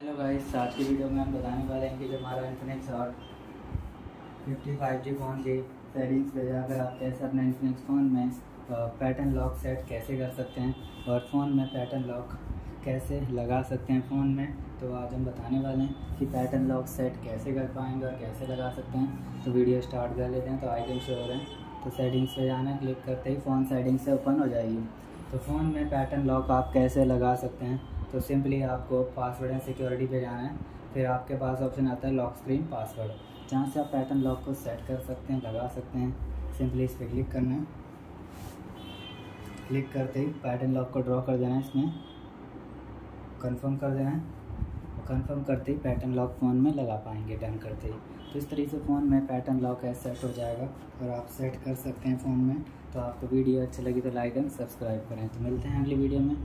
Hello guys, आज की video में हम बताने वाले हैं कि जो हमारा Infinix hot fifty five G phone की सेटिंग्स पे जाकर आप कैसे अपने इन्फिनिक्स फ़ोन में पैटर्न लॉक सेट कैसे कर सकते हैं और फ़ोन में पैटर्न लॉक कैसे लगा सकते हैं फ़ोन में तो आज हम बताने वाले हैं कि पैटर्न लॉक सेट कैसे कर पाएँगे और कैसे लगा सकते हैं। तो वीडियो स्टार्ट कर लेते हैं तो आइटम शो हो रहे हैं। तो सेटिंग्स पे जाना क्लिक करते ही फ़ोन सेटिंग्स से ओपन हो जाएगी। तो फ़ोन में पैटर्न लॉक आप कैसे लगा सकते हैं तो सिंपली आपको पासवर्ड एंड सिक्योरिटी पे जाना है। फिर आपके पास ऑप्शन आता है लॉक स्क्रीन पासवर्ड जहाँ से आप पैटर्न लॉक को सेट कर सकते हैं, लगा सकते हैं सिंपली इस पर क्लिक करना है। क्लिक करते ही पैटर्न लॉक को ड्रॉ कर देना है इसमें। कंफर्म कर देना है। और कंफर्म करते ही पैटर्न लॉक फ़ोन में लगा पाएँगे डन करते ही। तो इस तरीके से फ़ोन में पैटर्न लॉक है सेट हो जाएगा। और आप सेट कर सकते हैं फ़ोन में। तो आपको वीडियो अच्छी लगी तो लाइक एंड सब्सक्राइब करें। तो मिलते हैं अगली वीडियो में।